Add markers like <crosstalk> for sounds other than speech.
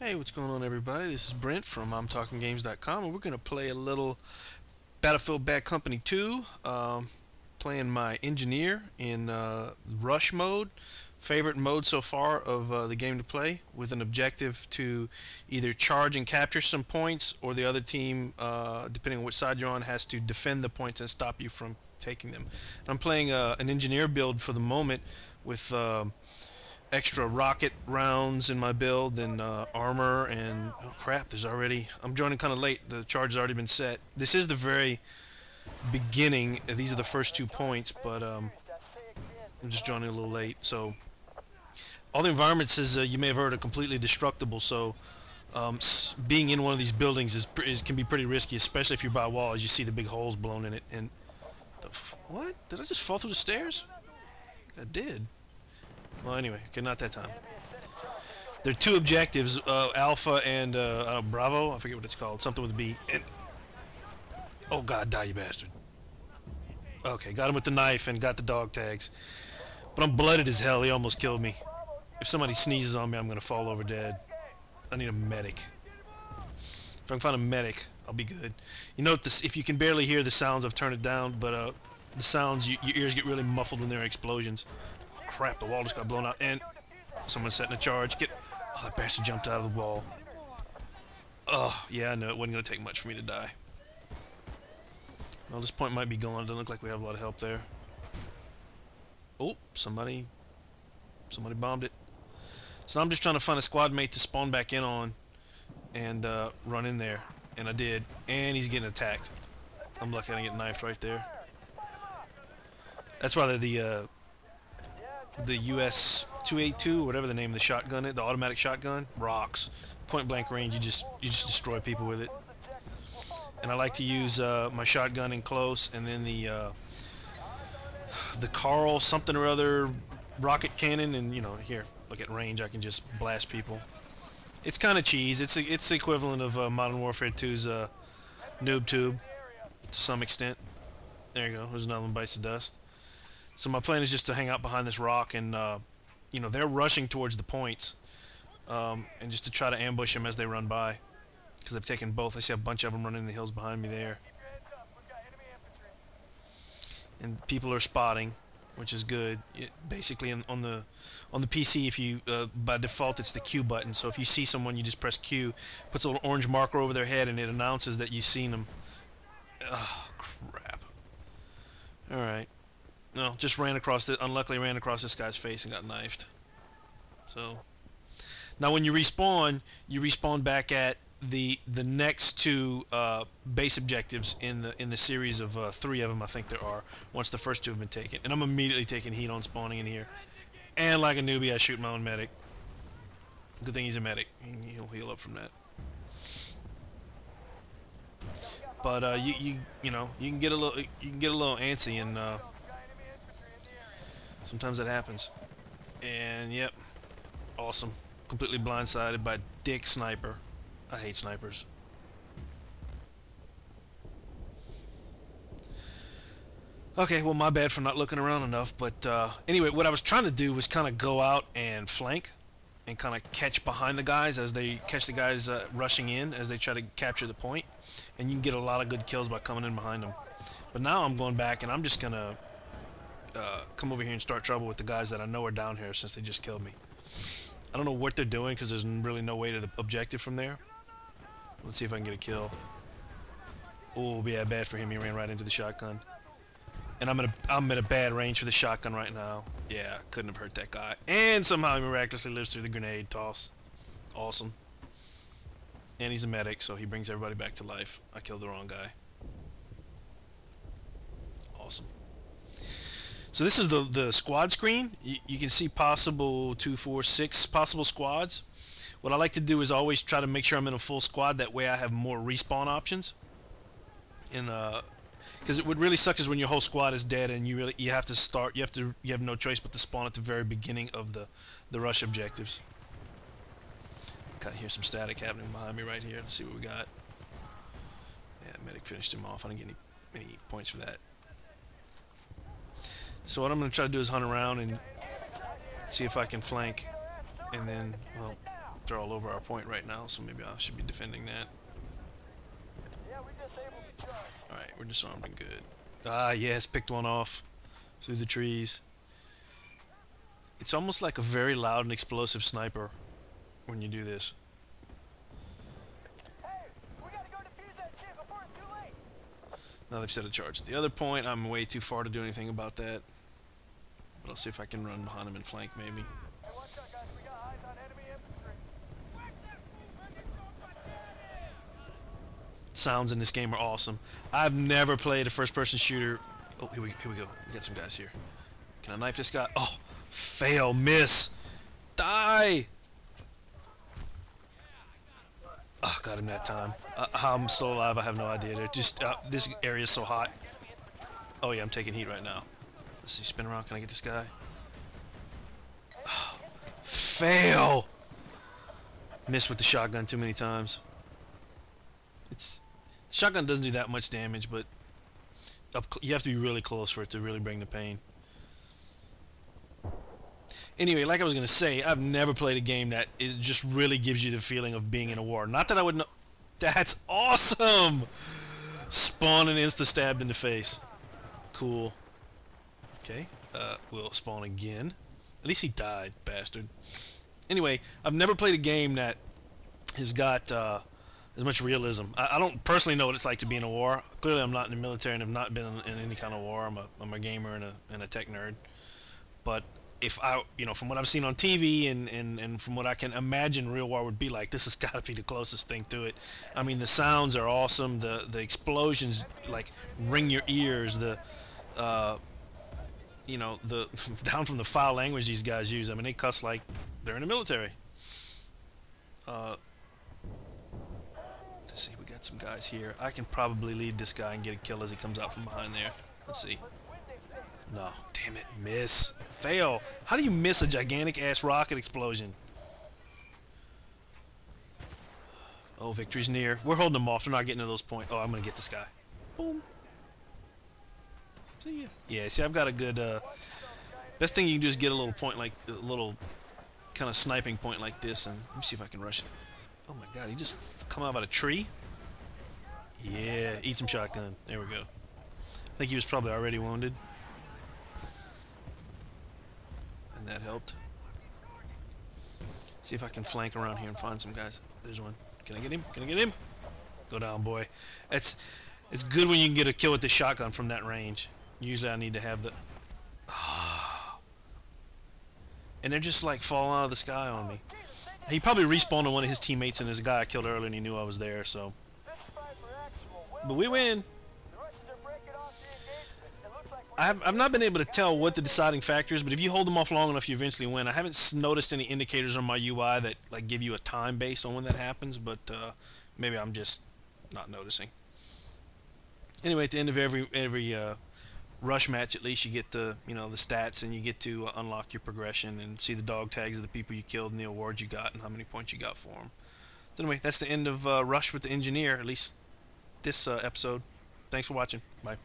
Hey, what's going on, everybody? This is Brent from I'mTalkingGames.com, and we're going to play a little Battlefield Bad Company 2. Um, playing my engineer in uh, rush mode. Favorite mode so far of uh, the game to play, with an objective to either charge and capture some points, or the other team, uh, depending on which side you're on, has to defend the points and stop you from taking them. And I'm playing uh, an engineer build for the moment with um, extra rocket rounds in my build and uh, armor and oh crap there's already I'm joining kind of late. The charge has already been set. This is the very beginning. These are the first two points but um, I'm just joining a little late. So all the environments as uh, you may have heard are completely destructible. So um, being in one of these buildings is, is, can be pretty risky especially if you're by walls. You see the big holes blown in it and what? Did I just fall through the stairs? I did well, anyway, okay, not that time. There are two objectives, uh, Alpha and uh, uh, Bravo. I forget what it's called. Something with B. And oh God, die you bastard. Okay, got him with the knife and got the dog tags. But I'm blooded as hell. He almost killed me. If somebody sneezes on me, I'm gonna fall over dead. I need a medic. If I can find a medic, I'll be good. You this. If you can barely hear the sounds, I've turned it down. But uh, the sounds, you, your ears get really muffled when there are explosions crap, the wall just got blown out. And someone's setting a charge. Get... Oh, that bastard jumped out of the wall. Oh, yeah, I know. It wasn't going to take much for me to die. Well, this point might be gone. It doesn't look like we have a lot of help there. Oh, somebody... Somebody bombed it. So I'm just trying to find a squad mate to spawn back in on and uh, run in there. And I did. And he's getting attacked. I'm lucky I didn't get knifed right there. That's why the uh, the US 282, whatever the name of the shotgun the automatic shotgun, rocks. Point blank range, you just you just destroy people with it. And I like to use uh, my shotgun in close, and then the uh, the Carl something or other rocket cannon, and you know here, look at range, I can just blast people. It's kind of cheese. It's a, it's the equivalent of uh, Modern Warfare 2's uh, noob tube to some extent. There you go. There's another one bites the dust. So my plan is just to hang out behind this rock and, uh, you know, they're rushing towards the points. Um, and just to try to ambush them as they run by. Because I've taken both. I see a bunch of them running in the hills behind me there. And people are spotting, which is good. It, basically, in, on the on the PC, if you uh, by default it's the Q button. So if you see someone, you just press Q, puts a little orange marker over their head, and it announces that you've seen them. Oh crap! All right. No, just ran across it. Unluckily, ran across this guy's face and got knifed. So now, when you respawn, you respawn back at the the next two uh, base objectives in the in the series of uh, three of them. I think there are. Once the first two have been taken, and I'm immediately taking heat on spawning in here. And like a newbie, I shoot my own medic. Good thing he's a medic. He'll heal up from that. But uh, you you you know you can get a little you can get a little antsy and uh, Sometimes that happens. And yep, awesome. Completely blindsided by Dick Sniper. I hate snipers. Okay, well my bad for not looking around enough, but uh, anyway, what I was trying to do was kind of go out and flank and kind of catch behind the guys as they catch the guys uh, rushing in as they try to capture the point, and you can get a lot of good kills by coming in behind them. But now I'm going back and I'm just gonna uh, come over here and start trouble with the guys that I know are down here since they just killed me. I don't know what they're doing because there's really no way to the objective from there. Let's see if I can get a kill. Oh, yeah, bad for him. He ran right into the shotgun. And I'm in a I'm in a bad range for the shotgun right now. Yeah, couldn't have hurt that guy. And somehow he miraculously lives through the grenade toss. Awesome. And he's a medic, so he brings everybody back to life. I killed the wrong guy. Awesome. So this is the, the squad screen. You, you can see possible two, four, six possible squads. What I like to do is always try to make sure I'm in a full squad. That way I have more respawn options. And uh, because it would really suck is when your whole squad is dead and you really you have to start. You have to you have no choice but to spawn at the very beginning of the the rush objectives. Kind of hear some static happening behind me right here. Let's see what we got. Yeah, medic finished him off. I didn't get any any points for that. So what I'm going to try to do is hunt around and see if I can flank and then, well, they're all over our point right now, so maybe I should be defending that. Alright, we're disarmed and good. Ah, yes, picked one off through the trees. It's almost like a very loud and explosive sniper when you do this. Now they've set a charge. At the other point, I'm way too far to do anything about that. But I'll see if I can run behind him and flank, maybe. Sounds in this game are awesome. I've never played a first-person shooter. Oh, here we, here we go. We got some guys here. Can I knife this guy? Oh, fail, miss, die! Oh, got him that time. Uh, I'm still alive, I have no idea. They're just uh, this area is so hot. Oh yeah, I'm taking heat right now. See, spin around. Can I get this guy? <sighs> Fail! Missed with the shotgun too many times. It's the shotgun doesn't do that much damage, but up you have to be really close for it to really bring the pain. Anyway, like I was going to say, I've never played a game that it just really gives you the feeling of being in a war. Not that I would know... That's awesome! Spawn and insta-stabbed in the face. Cool. Okay, uh, we'll spawn again. At least he died, bastard. Anyway, I've never played a game that has got uh, as much realism. I, I, don't personally know what it's like to be in a war. Clearly, I'm not in the military and have not been in, in any kind of war. I'm a, I'm a gamer and a, and a tech nerd. But if I, you know, from what I've seen on TV and, and, and from what I can imagine real war would be like, this has <laughs> got to be the closest thing to it. I mean, the sounds are awesome. The the explosions like ring your ears. The, uh, you know, the <laughs> down from the foul language these guys use. I mean, they cuss like they're in the military. Uh, let's see, we got some guys here. I can probably lead this guy and get a kill as he comes out from behind there. Let's see. No, damn it, miss. Fail. How do you miss a gigantic ass rocket explosion? Oh, victory's near. We're holding them off. They're not getting to those points. Oh, I'm going to get this guy. Boom. See ya. Yeah, see, I've got a good... Uh, best thing you can do is get a little point like... A little kind of sniping point like this. And let me see if I can rush it. Oh my god, he just come out of a tree? Yeah, eat some shotgun. There we go. I think he was probably already wounded. And that helped. See if I can flank around here and find some guys. There's one. Can I get him? Can I get him? Go down, boy. It's it's good when you can get a kill with the shotgun from that range. Usually I need to have the... <sighs> and they're just like falling out of the sky on me. He probably respawned on one of his teammates and his guy I killed earlier and he knew I was there, so... But we win! I've, I've not been able to tell what the deciding factor is, but if you hold them off long enough, you eventually win. I haven't noticed any indicators on my UI that like give you a time based on when that happens, but uh, maybe I'm just not noticing. Anyway, at the end of every every uh, rush match, at least you get the you know the stats and you get to uh, unlock your progression and see the dog tags of the people you killed and the awards you got and how many points you got for them. So anyway, that's the end of uh, Rush with the Engineer, at least this uh, episode. Thanks for watching. Bye.